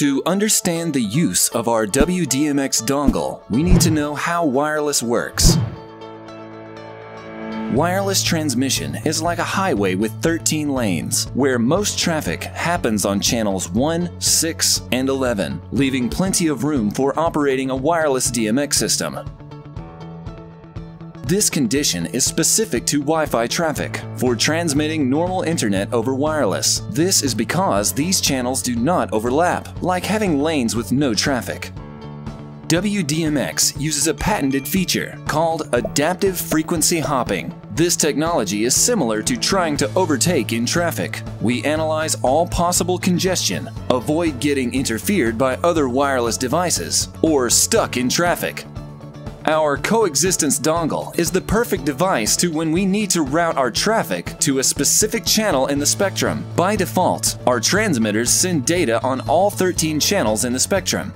To understand the use of our WDMX dongle, we need to know how wireless works. Wireless transmission is like a highway with 13 lanes, where most traffic happens on channels 1, 6, and 11, leaving plenty of room for operating a wireless DMX system. This condition is specific to Wi-Fi traffic for transmitting normal internet over wireless. This is because these channels do not overlap, like having lanes with no traffic. WDMX uses a patented feature called adaptive frequency hopping. This technology is similar to trying to overtake in traffic. We analyze all possible congestion, avoid getting interfered by other wireless devices, or stuck in traffic, our coexistence dongle is the perfect device to when we need to route our traffic to a specific channel in the spectrum. By default, our transmitters send data on all 13 channels in the spectrum.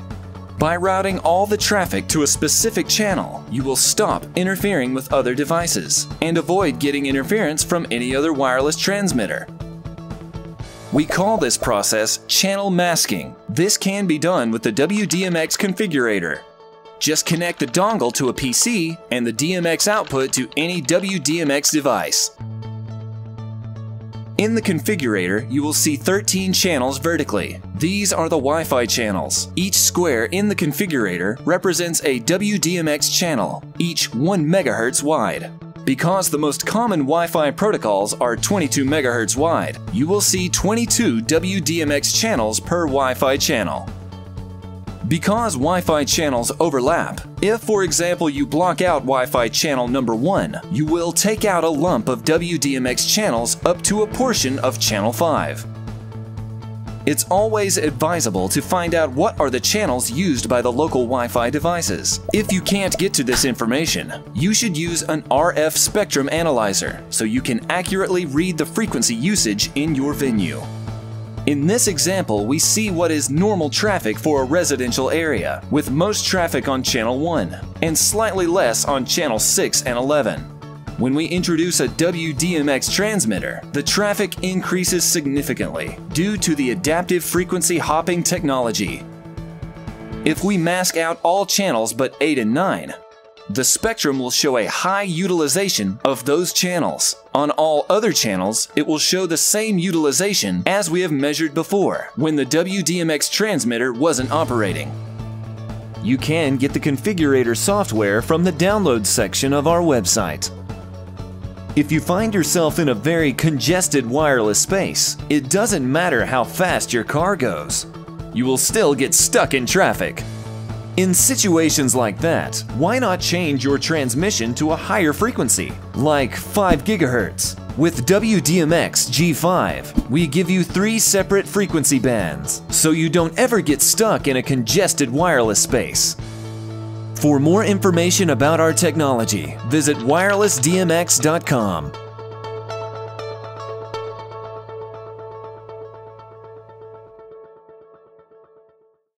By routing all the traffic to a specific channel, you will stop interfering with other devices and avoid getting interference from any other wireless transmitter. We call this process channel masking. This can be done with the WDMX configurator. Just connect the dongle to a PC and the DMX output to any WDMX device. In the configurator, you will see 13 channels vertically. These are the Wi-Fi channels. Each square in the configurator represents a WDMX channel, each 1 MHz wide. Because the most common Wi-Fi protocols are 22 MHz wide, you will see 22 WDMX channels per Wi-Fi channel. Because Wi-Fi channels overlap, if for example you block out Wi-Fi channel number 1, you will take out a lump of WDMX channels up to a portion of channel 5. It's always advisable to find out what are the channels used by the local Wi-Fi devices. If you can't get to this information, you should use an RF spectrum analyzer so you can accurately read the frequency usage in your venue. In this example, we see what is normal traffic for a residential area, with most traffic on channel 1 and slightly less on channel 6 and 11. When we introduce a WDMX transmitter, the traffic increases significantly due to the adaptive frequency hopping technology. If we mask out all channels but 8 and 9, the spectrum will show a high utilization of those channels. On all other channels, it will show the same utilization as we have measured before, when the WDMX transmitter wasn't operating. You can get the configurator software from the download section of our website. If you find yourself in a very congested wireless space, it doesn't matter how fast your car goes. You will still get stuck in traffic. In situations like that, why not change your transmission to a higher frequency, like 5 GHz? With WDMX G5, we give you three separate frequency bands, so you don't ever get stuck in a congested wireless space. For more information about our technology, visit wirelessdmx.com.